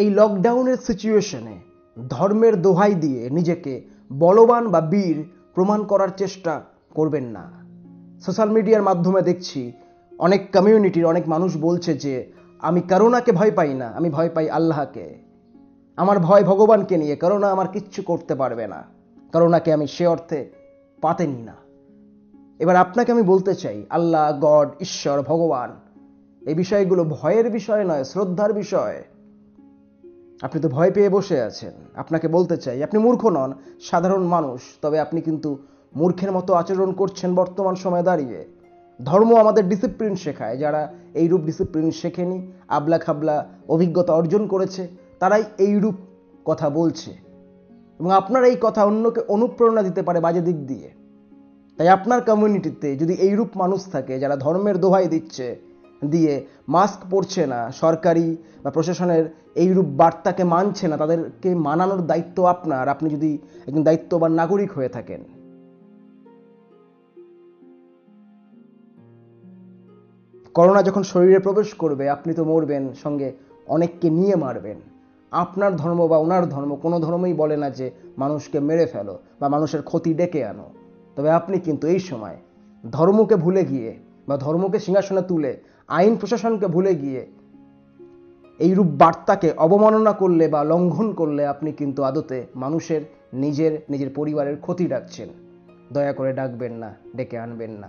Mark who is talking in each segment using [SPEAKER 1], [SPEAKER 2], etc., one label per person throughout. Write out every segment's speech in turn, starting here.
[SPEAKER 1] এই লকডাউনের সিচুয়েশনে ধর্মের দোহাই দিয়ে নিজেকে বলবান বা বীর প্রমাণ করার চেষ্টা করবেন না। সোশ্যাল মিডিয়ার মাধ্যমে দেখছি অনেক কমিউনিটির অনেক মানুষ বলছে যে, আমি করোনাকে ভয় পাই না, আমি ভয় পাই আল্লাহকে। আমার ভয় ভগবানকে নিয়ে করোনা আমার কিচ্ছু করতে পারবে না। করোনাকে আমি সে অর্থে পাতে নিই না। এবার আপনাকে আমি বলতে চাই, আল্লাহ, গড, ঈশ্বর, ভগবান, এই বিষয়গুলো ভয়ের বিষয় নয়, শ্রদ্ধার বিষয়। আপনি তো ভয় পেয়ে বসে আছেন। আপনাকে বলতে চাই, আপনি মূর্খ নন, সাধারণ মানুষ, তবে আপনি কিন্তু মূর্খের মতো আচরণ করছেন বর্তমান সময়ে দাঁড়িয়ে। ধর্ম আমাদের ডিসিপ্লিন শেখায়, যারা এইরূপ ডিসিপ্লিন শেখেনি, আবলা খাবলা অভিজ্ঞতা অর্জন করেছে, তারাই এইরূপ কথা বলছে। এবং আপনার এই কথা অন্যকে অনুপ্রেরণা দিতে পারে বাজে দিক দিয়ে। তাই আপনার কমিউনিটিতে যদি এইরূপ মানুষ থাকে, যারা ধর্মের দোহাই দিচ্ছে দিয়ে মাস্ক পরছে না, সরকারি বা প্রশাসনের এইরূপ বার্তাকে মানছে না, তাদেরকে মানানোর দায়িত্ব আপনার। আপনি যদি একজন দায়িত্ববান নাগরিক হয়ে থাকেন। করোনা যখন শরীরে প্রবেশ করবে, আপনি তো মরবেন সঙ্গে অনেককে নিয়ে মারবেন। আপনার ধর্ম বা ওনার ধর্ম, কোনো ধর্মই বলে না যে মানুষকে মেরে ফেলো বা মানুষের ক্ষতি ডেকে আনো। তবে আপনি কিন্তু এই সময় ধর্মকে ভুলে গিয়ে বা ধর্মকে সিংহাসনে তুলে আইন প্রশাসনকে ভুলে গিয়ে এইরূপ বার্তাকে অবমাননা করলে বা লঙ্ঘন করলে আপনি কিন্তু আদতে মানুষের, নিজের নিজের পরিবারের ক্ষতি ডাকছেন। দয়া করে ডাকবেন না, ডেকে আনবেন না।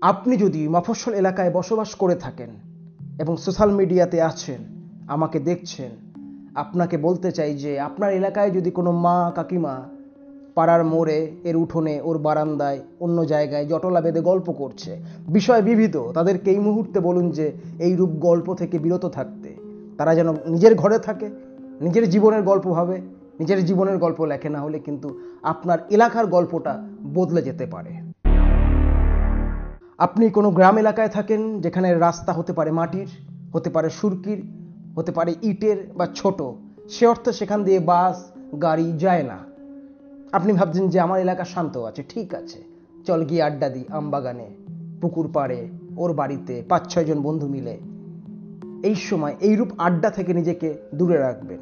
[SPEAKER 1] আপনি যদি মফস্বল এলাকায় বসবাস করে থাকেন এবং সোশ্যাল মিডিয়াতে আছেন, আমাকে দেখছেন, আপনাকে বলতে চাই যে আপনার এলাকায় যদি কোনো মা কাকিমা পাড়ার মোড়ে, এর উঠোনে, ওর বারান্দায়, অন্য জায়গায় জটলা বেঁধে গল্প করছে। বিষয় বিবিধ। তাদেরকে এই মুহূর্তে বলুন যে, এই রূপ গল্প থেকে বিরত থাকতে। তারা যেন নিজের ঘরে থাকে, নিজের জীবনের গল্প ভাবে, নিজের জীবনের গল্প লেখে, না হলে কিন্তু আপনার এলাকার গল্পটা বদলে যেতে পারে। আপনি কোনো গ্রাম এলাকায় থাকেন, যেখানে রাস্তা হতে পারে মাটির, হতে পারে সুরকির, হতে পারে ইটের বা ছোট। সে অর্থে সেখান দিয়ে বাস, গাড়ি যায় না। আপনি ভাবছেন যে আমার এলাকা শান্ত আছে, ঠিক আছে। চল গিয়ে আড্ডা দিই, আমবাগানে, পুকুর পাড়ে, ওর বাড়িতে, পাঁচ ছয়জন বন্ধু মিলে। এই সময় এইরূপ আড্ডা থেকে নিজেকে দূরে রাখবেন।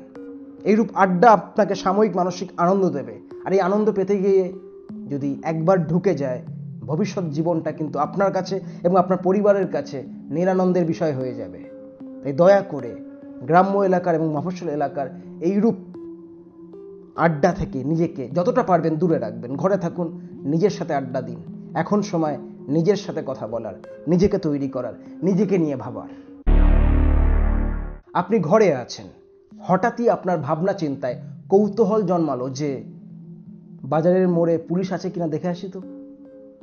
[SPEAKER 1] এইরূপ আড্ডা আপনাকে সাময়িক মানসিক আনন্দ দেবে। আর এই আনন্দ পেতে গিয়ে যদি একবার ঢুকে যায়, ভবিষ্যৎ জীবনটা কিন্তু আপনার কাছে এবং আপনার পরিবারের কাছে নিরানন্দের বিষয় হয়ে যাবে। তাই দয়া করে গ্রাম্য এলাকার এবং মফস্বল এলাকার এইরূপ আড্ডা থেকে নিজেকে যতটা পারবেন দূরে রাখবেন। ঘরে থাকুন, নিজের সাথে আড্ডা দিন। এখন সময় নিজের সাথে কথা বলার, নিজেকে তৈরি করার, নিজেকে নিয়ে ভাবার। আপনি ঘরে আছেন। হঠাৎই আপনার ভাবনা চিন্তায় কৌতূহল জন্মালো যে, বাজারের মোড়ে পুলিশ আছে কিনা দেখে আসি তো।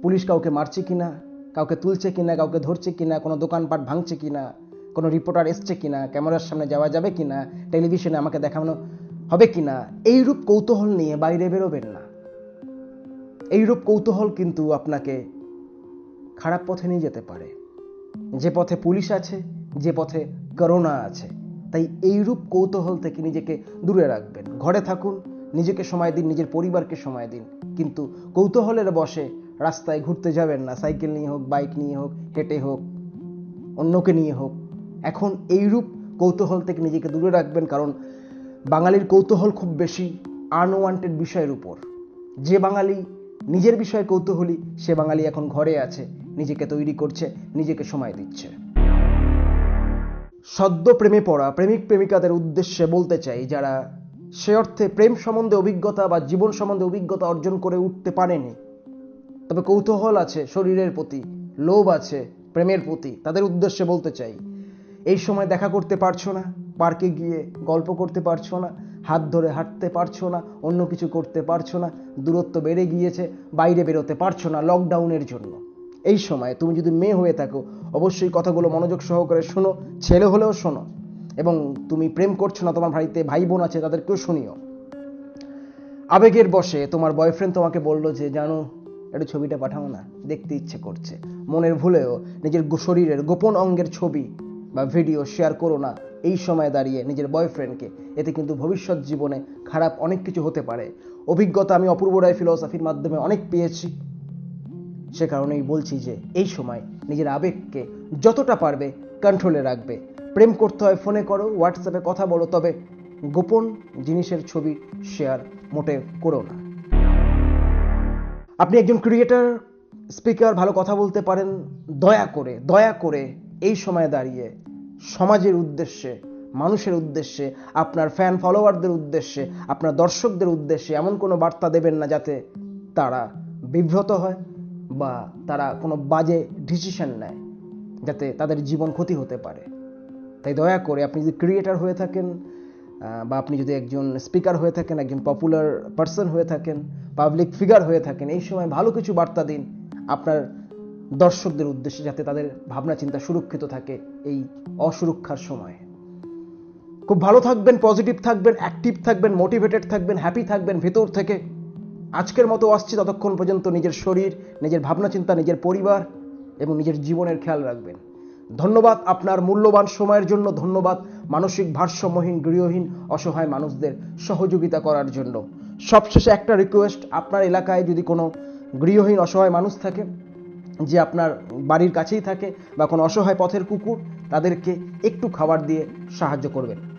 [SPEAKER 1] পুলিশ কাউকে মারছে কিনা, কাউকে তুলছে কিনা, কাউকে ধরছে কিনা, কোনো দোকানপাট ভাঙছে কিনা, কোনো রিপোর্টার এসছে কিনা, ক্যামেরার সামনে যাওয়া যাবে কিনা, টেলিভিশনে আমাকে দেখানো হবে কিনা এইরূপ কৌতূহল নিয়ে বাইরে বেরোবেন না। এইরূপ কৌতূহল কিন্তু আপনাকে খারাপ পথে নিয়ে যেতে পারে। যে পথে পুলিশ আছে, যে পথে করোনা আছে। তাই এইরূপ কৌতূহল থেকে নিজেকে দূরে রাখবেন। ঘরে থাকুন, নিজেকে সময় দিন, নিজের পরিবারকে সময় দিন। কিন্তু কৌতূহলের বসে রাস্তায় ঘুরতে যাবেন না। সাইকেল নিয়ে হোক, বাইক নিয়ে হোক, হেঁটে হোক, অন্যকে নিয়ে হোক। এখন এইরূপ কৌতূহল থেকে নিজেকে দূরে রাখবেন। কারণ বাঙালির কৌতূহল খুব বেশি আনওয়ান্টেড বিষয়ের উপর। যে বাঙালি নিজের বিষয়ে কৌতূহলী, সে বাঙালি এখন ঘরে আছে, নিজেকে তৈরি করছে, নিজেকে সময় দিচ্ছে। সদ্য প্রেমে পড়া প্রেমিক প্রেমিকাদের উদ্দেশ্যে বলতে চাই, যারা সে অর্থে প্রেম সম্বন্ধে অভিজ্ঞতা বা জীবন সম্বন্ধে অভিজ্ঞতা অর্জন করে উঠতে পারেনি, তবে কৌতূহল আছে, শরীরের প্রতি, লোভ আছে, প্রেমের প্রতি, তাদের উদ্দেশ্যে বলতে চাই, এই সময় দেখা করতে পারছ না? পার্কে গিয়ে গল্প করতে পারছ না, হাত ধরে হাঁটতে পারছ না, অন্য কিছু করতে পারছ না, দূরত্ব বেড়ে গিয়েছে, বাইরে বেরোতে পারছ না লকডাউনের জন্য। এই সময় তুমি যদি মেয়ে হয়ে থাকো, অবশ্যই কথাগুলো মনোযোগ সহকারে শোনো, ছেলে হলেও শোনো। এবং তুমি প্রেম করছ না, তোমার বাড়িতে ভাই বোন আছে, তাদেরকেও শুনিও। আবেগের বসে তোমার বয়ফ্রেন্ড তোমাকে বলল যে, জানো, একটু ছবিটা পাঠাও না, দেখতে ইচ্ছে করছে। মনের ভুলেও নিজের শরীরের গোপন অঙ্গের ছবি বা ভিডিও শেয়ার করো না এই সময় দাঁড়িয়ে নিজের বয়ফ্রেন্ডকে এতে কিন্তু ভবিষ্যৎ জীবনে খারাপ অনেক কিছু হতে পারে। অভিজ্ঞতা আমি অপূর্ব রায় ফিলোসফির মাধ্যমে অনেক পেয়েছি। সে কারণেই বলছি যে, এই সময় নিজের আবেগকে যতটা পারবে কন্ট্রোলে রাখবে। প্রেম করতে হয় ফোনে করো হোয়াটসঅ্যাপে কথা বলো, তবে গোপন জিনিসের ছবি শেয়ার মোটে করো না। আপনি একজন ক্রিয়েটার স্পিকার ভালো কথা বলতে পারেন, দয়া করে দয়া করে এই সময় দাঁড়িয়ে সমাজের উদ্দেশ্যে, মানুষের উদ্দেশ্যে, আপনার ফ্যান ফলোয়ারদের উদ্দেশ্যে, আপনার দর্শকদের উদ্দেশ্যে এমন কোনো বার্তা দেবেন না যাতে তারা বিব্রত হয় বা তারা কোনো বাজে ডিসিশন নেয়, যাতে তাদের জীবন ক্ষতি হতে পারে। তাই দয়া করে আপনি যদি ক্রিয়েটার হয়ে থাকেন বা আপনি যদি একজন স্পিকার হয়ে থাকেন, একজন পপুলার পার্সন হয়ে থাকেন পাবলিক ফিগার হয়ে থাকেন, এই সময় ভালো কিছু বার্তা দিন, আপনার দর্শকদের উদ্দেশ্যে যাতে তাদের ভাবনা চিন্তা সুরক্ষিত থাকে এই অসুরক্ষার সময়ে। খুব ভালো থাকবেন, পজিটিভ থাকবেন, অ্যাক্টিভ থাকবেন, মোটিভেটেড থাকবেন, হ্যাপি থাকবেন, ভেতর থেকে। আজকের মতো আসছি ততক্ষণ পর্যন্ত নিজের শরীর, নিজের ভাবনা চিন্তা, নিজের পরিবার এবং নিজের জীবনের খেয়াল রাখবেন। ধন্যবাদ আপনার মূল্যবান সময়ের জন্য, ধন্যবাদ মানসিক ভারসাম্যহীন, গৃহহীন, অসহায় মানুষদের সহযোগিতা করার জন্য। সবশেষে একটা রিকোয়েস্ট আপনার এলাকায় যদি কোনো গৃহহীন, অসহায় মানুষ থাকে যে আপনার বাড়ির কাছেই থাকে বা কোনো অসহায় পথের কুকুর, তাদেরকে একটু খাবার দিয়ে সাহায্য করবেন।